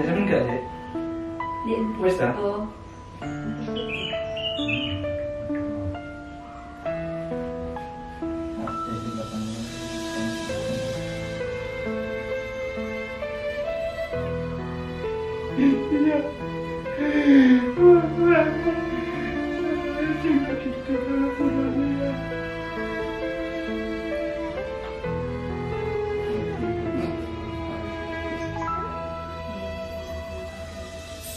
¿De qué brincas, eh? Bien, pues está. Oh.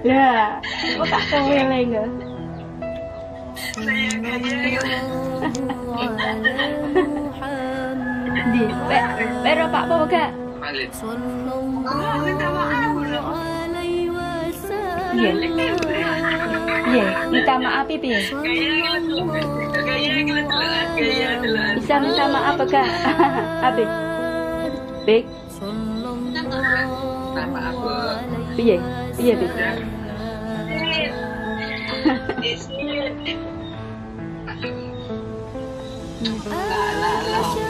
Ya, kok tak kewele enggak? Di, be, bero pak apa enggak? Iya. Iya, minta maaf pipi. Bisa minta maaf enggak? Abi. Bik. Piye? Piye, Bik? Iya.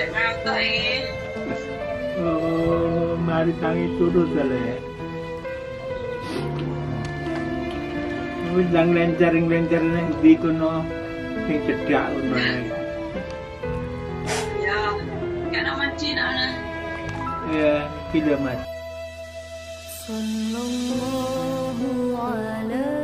Eh. Oh, mari tangi turut wis lencer-lencer kono? Sing ya kana mati ana ya tidak mati sallallahu alaihi